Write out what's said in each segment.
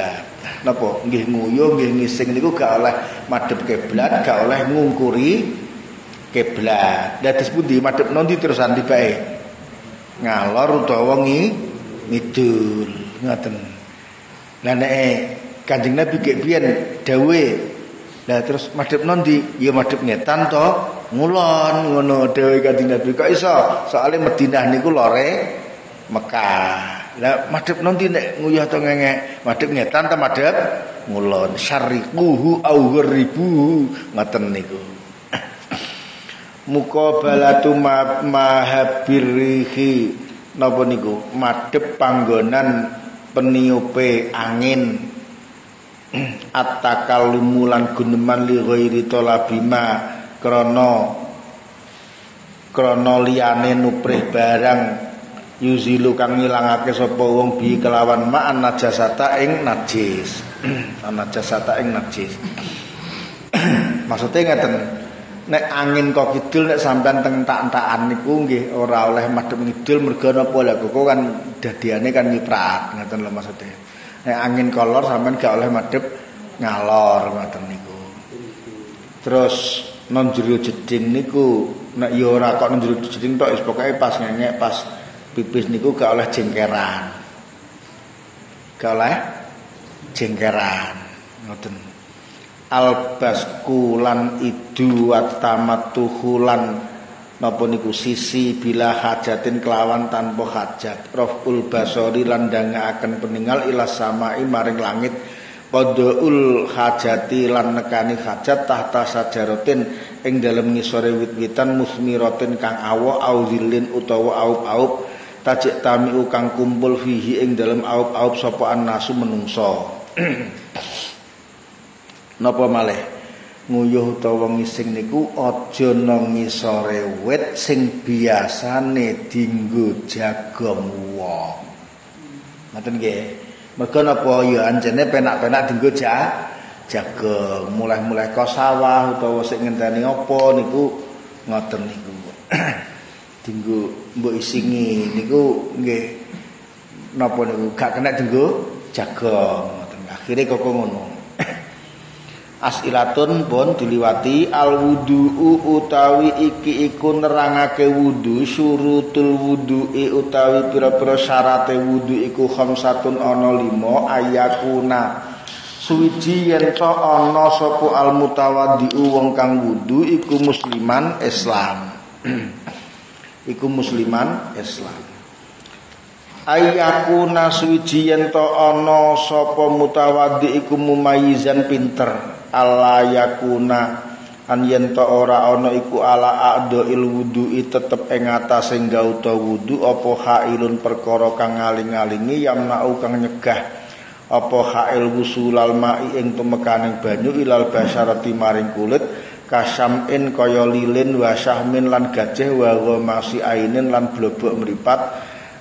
kiblat. Napa? Nggih nguyuh nggih ngising niku gak oleh madhep kiblat, gak oleh ngungkuri kiblat. Dados pundi madhep nondi terusan tibae? Ngalor utawa ngi ngidul. Ngoten. Lah nek Kanjeng Nabi kek biyen dawuhe Lah terus madhep nondi? Ya madhep ngetan to, ngulon ngono dawuhe Kanjeng Nabi. Kok iso? Soale Madinah niku lore Mekah. Lah madhep nanti nek nguyah to ngenge, madhep ngetan ta madhep? Ngulon. Syariquhu au gharibu ngoten niku. Muqabalatu mahabirihi. Napa niku? Madhep panggonan peniupe angin. At-takallumu lan guneman li ghairi talabima krana krana liyane nuprih barang yuzilu kang ngilangake sapa wong bi kelawan ma'an najasata ing najis. Najasata ing najis. Maksudnya ngeten nek angin kok kidul nek sampean teng tak-takan niku nggih ora oleh madhep ngidul mergo napa lha kok kan dadiane kan nyiprat ngeten lho maksudnya. Nek angin kolor sampean gak oleh madhep ngalor ngoten niku. Terus non jero jeding niku nek ya ora kok non jero jeding tok pokoke pas ngengek pas pipis niku gak oleh jengkeran. Gak oleh jengkeran. Ngoten. Albasku lan idu watamatuhulan napa niku sisi bila hajatin kelawan tanpa hajat. Raful basori lan akan peninggal ila samai maring langit. Qadul hajati lan nekani hajat tahta sajarotin ing dalem ngisore wit-witan musmiratin kang awa auzilin utawa aup-aup tajik tami kang kumpul fihi ing dalam aup-aup sapa nasu menungso napa malih? Nguyuh utawa ngising niku aja nang ngisore wit sing biasane dinggo jagong wong. Ngoten nggih. Mergo napa? Ya anjene penak-penak dinggo jagong mulai-mulai ka sawah utawa sing ngenteni apa niku ngoten niku dinggo mbok isingi. Niku nggih napa niku? Gak kena dinggo jagong ngoten akhire kok ngono. Asilatun pun diliwati al wudu utawi iki iku nerangake wudu syurutul wudu utawi pira-pira syarate wudu iku khamsatun ana lima ayakuna. Suwiji yen to ana sapa al mutawaddi wong kang wudu iku musliman Islam iku musliman Islam. Ayaku nasuji yen to ana sapa mutawaddi iku mumayizan pinter. Ala yakuna. An yen to ora ana iku ala ado il wudu'i tetep ing atase gauta wudu apa hailun perkara kang ngaling-alingi yamnau kang nyegah apa hail wusulal mai ing tumekaning banyu ilal basyarati maring kulit kasamin kaya lilin wa syahmin lan gajah wa masih ainin lan blobok meripat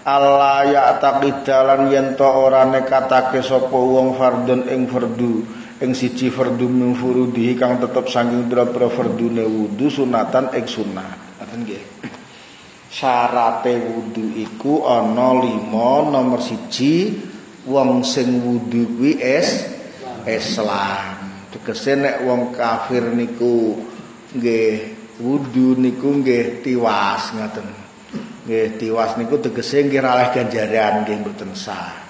Allah ya taqidalan yen to ora nekatake sapa wong fardun ing fardu ing siji fardu min furudihi kang tetep saking pira-pira fardune wudu sunatan ing sunah ngoten nggih. Syarate wudu iku ana 5 nomor siji wong sing wudu kuwi es Islam tegese nek wong kafir niku nggih wudu niku nggih tiwas ngoten nggih tiwas niku tegese nggih raleh ganjaran nggih mboten sah.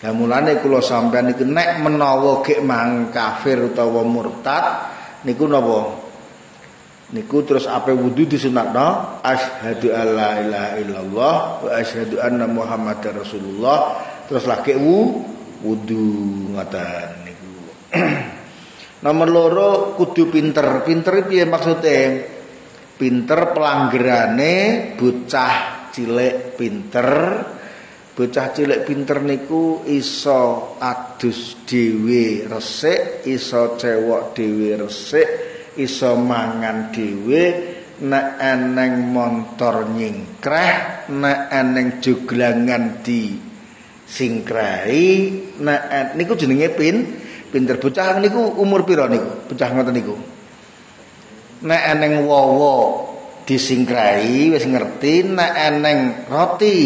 Lah mulane kula sampean niku nek menawa gek mang kafir utawa murtad niku napa? Niku terus ape wudu disunatno? Asyhadu alla ilaha illallah wa asyhadu anna muhammadar rasulullah. Terus lagi wu wudu ngoten Nomor loro kudu pinter. Pinter piye maksude? Pinter pelanggerane bocah cilik pinter. Bocah cilik pinter niku iso adus dhewe resik, iso cewek dhewe resik, iso mangan dhewe, nek eneng montor nyingkreh, nek eneng joglangan di singkrahi, nek niku jenenge pin pinter bocah niku umur pira niku? Bocah ngoten niku? Nek eneng wowo disingkrahi wis ngerti nek eneng roti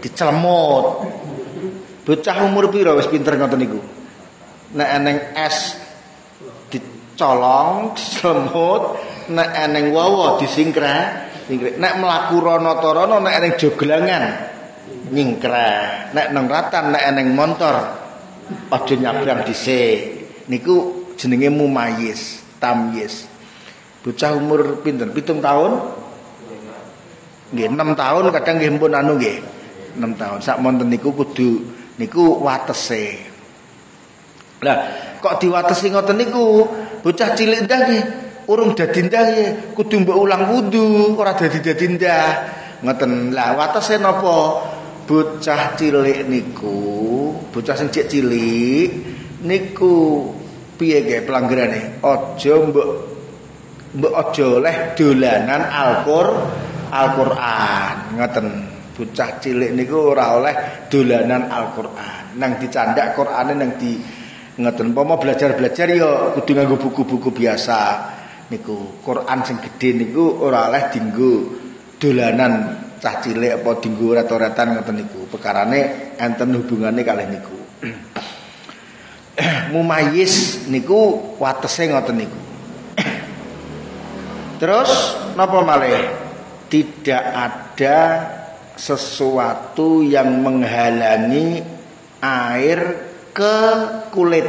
dicelemut Bocah umur pira wis pinter ngoten niku? Nek eneng es dicolong, disemut, nek eneng wawa disingkrah, nek mlaku rono torono nek eneng joglangan nyingkrah, nek nang ratan nek eneng motor aja nyabrang dhisik. Niku jenenge mumayis, tamyiz. Bocah umur pinten? 7 tahun? Nggih, 6 tahun kadang nggih mpun anu nggih. 6 tahun. Sak monten niku kudu niku watese. Lah, kok diwatesi ngoten niku? Bocah cilik ndah nggih, urung dadi ndah nggih, kudu mbok ulang wudu, ora dadi-dadi ndah. Ngoten. Lah, watese napa? Bocah cilik niku, bocah sing cilik niku piye nggih pelanggarane? Aja mbok mbok aja leh dolanan Al-Qur Al-Qur'an. Ngoten. bocah cilik niku ora oleh dolanan Al-Qur'an. Nang dicandak Qur'ane nang di ngeten pomo belajar-belajar ya kudu nganggo buku-buku biasa. Niku Qur'an sing gedhe niku ora oleh dinggo dolanan cah cilik apa dinggo ret-retan ngoten niku. Pekarane enten hubungane kalih niku. Mumayyiz niku watese ngoten niku. Terus napa malih? Tidak ada sesuatu yang menghalangi air ke kulit.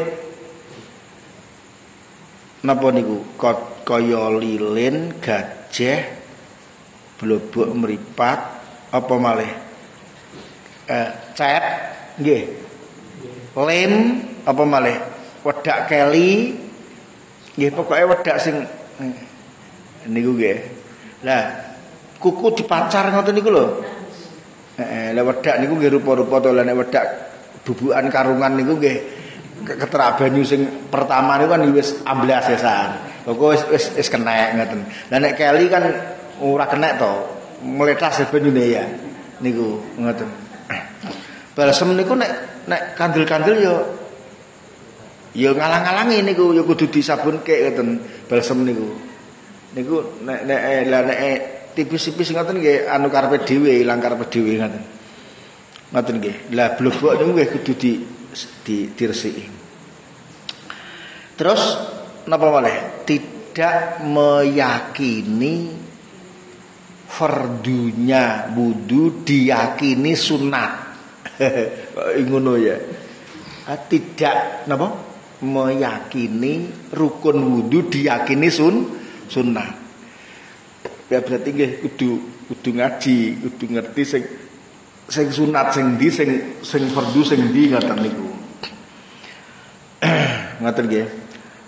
Napa niku? Kaya lilin, gajah, blobok meripat, apa malih? Eh, cat, nggih. Lem, apa malih? Wedak keli, nggih pokoke wedak sing eh, niku nggih. Lah, kuku dipacar ngoten niku lho. Heeh, lek wedak niku nggih rupa-rupa to lek wedak bubukan karungan niku nggih keterak banyu sing pertama niku kan wis amblas yasan. Kok wis wis wis kena ngoten. Lah nek keli kan ora kena to. Meletas banyune ya. Niku ngoten. Balsem niku nek nek kandil-kandil ya ya ngalang-alangi niku ya kudu disabunke ngoten balsem niku. Niku nek nek lah nek tipis-tipis ngoten nggih anu karepe dhewe ilang karepe dhewe ngoten. Ngoten nggih. Lah blobok niku nggih kudu di di diresiki. Terus napa malih? Tidak meyakini fardunya wudu diyakini sunat. Ngono ya. Tidak napa? Meyakini rukun wudu diyakini sun sunnah. Ya berarti nggih kudu kudu ngaji, kudu ngerti sing sing sunat sing ndi sing sing fardu sing ndi ngaten niku. ngaten nggih.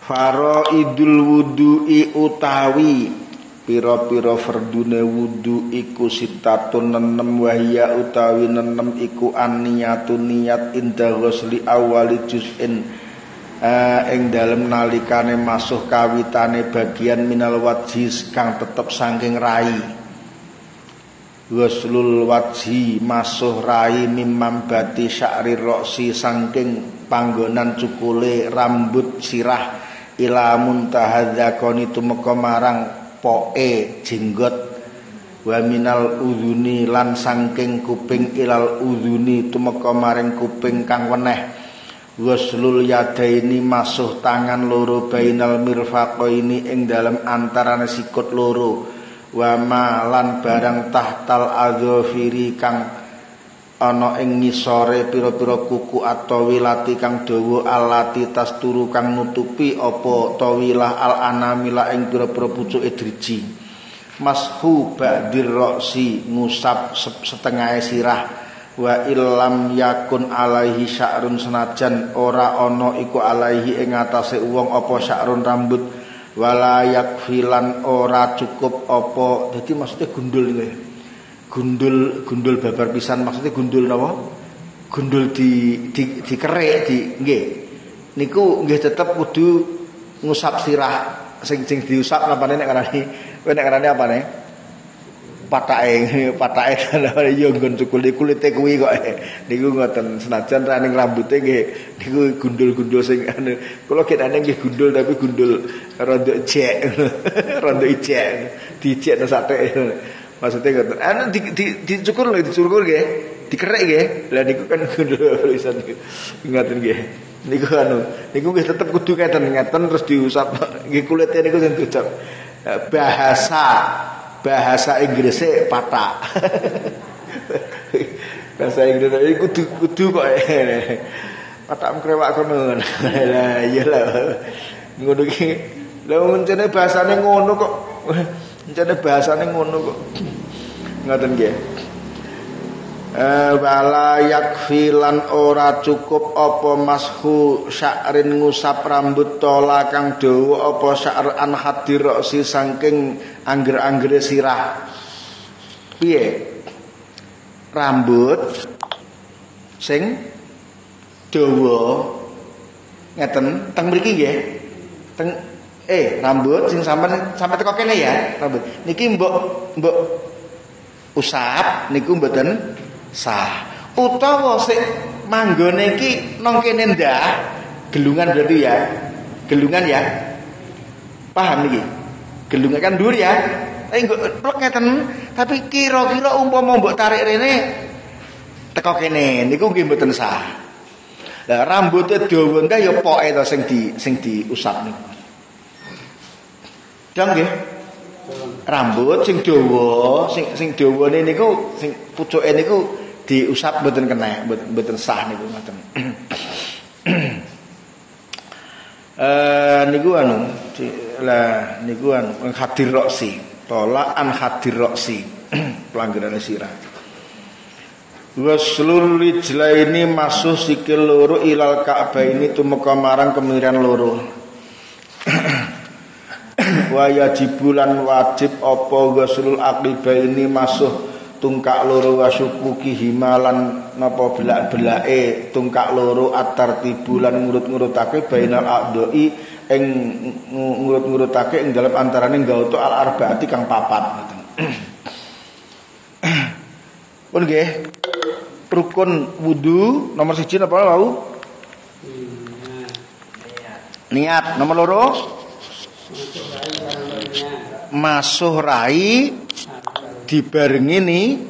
Faraidul wudu'i utawi pira-pira fardune wudu iku sitatun nenem wahya utawi nenem iku aniyatun niat inda ghusli awali juz'in. Uh, ing dalem nalikane masuh kawitane bagian minal wajhi kang tetep saking rai. Ghuslul wajhi masuh rai mimam bati sya'ri roksi saking panggonan cukule rambut sirah ila muntahadzakoni tumeka marang poe jenggot. Wa minal udhuni lan saking kuping ilal udhuni tumeka maring kuping kang weneh. Ghuslul yadaini masuh tangan loro bainal mirfaqaini ing dalam antarane sikut loro. Wa ma lan barang tahtal adzafiri kang ana ing ngisore pira-pira kuku atau wilati kang dawa alati tas turu kang nutupi apa tawilah al anamila ing pira-pira pucuke driji. Mashu ba'dir roksi ngusap setengah sirah. Wa illam yakun alaihi sya'run senajan ora ana iku alaihi ing atase wong apa sya'run rambut. Wala yakfilan ora cukup apa dadi maksudnya gundul iki gundul gundul babar pisan maksudnya gundul napa gundul di di dikerek di nggih. Niku nggih tetep kudu ngusap sirah sing sing diusap napa nek ngarani nek ngarani apa nek patake patake yo nggon cukul kulite kuwi kok. Niku ngoten senajan raning rambuté nggih niku gundul-gundul sing anu kula kenane nggih gundul tapi gundul rada jek rada ijek dijek sate maksudnya ngoten anu di di dicukur lho dicukur nggih dikerek nggih. Lah niku kan tulisan niku. Ngaten nggih. Niku anu, niku nggih tetep kudu ngeten ngeten terus diusap nggih kulite niku sing diucap. Bahasa bahasa Inggrisnya patah. bahasa Inggris itu kudu kudu kok. Patah mkrewak kono. Lah iyalah. Ngono ki. Lah mencene bahasane ngono kok. Mencene bahasane ngono kok. Ngoten nggih. Eh wala yakfilan ora cukup apa mashu sya'rin ngusap rambut tola kang dawa apa sya'ar an hadir saking angger-anggere sirah. Piye? Rambut sing dawa ngeten teng mriki nggih. Teng eh rambut sing sampean sampe teko kene ya, rambut. Niki mbok mbok usap niku mboten sah. Utawa sik manggone iki nang kene ndah gelungan berarti ya gelungan ya. Paham iki gelungan kan dhuwur ya. Eh plek ngeten tapi kira-kira umpama mbok tarik rene teko kene niku nggih mboten sah. Lah rambutnya dawa ndah ya poke to sing di sing diusap dong nggih. Rambut sing dawa sing sing dawane niku sing pucuke niku diusap mboten kena mboten sah niku ngoten eh niku anu lah niku anu hadir roksi tolak an hadir roksi pelanggaran sirah. Waslul ini masuk sikil loro ilal Ka'bah ini tumeka marang kemiran loro wa yajibulan wajib apa ghuslul ini masuk tungkak loro wasukuki himalan napa belak-belake tungkak loro atar tibulan ngurut-ngurutake bainal aqdoi ing ngurut-ngurutake ing dalem antarane gauto al arbaati kang papat. Pun nggih. Rukun wudu nomor siji napa wau? Niat. Nomor loro masuh rai dibarengi nih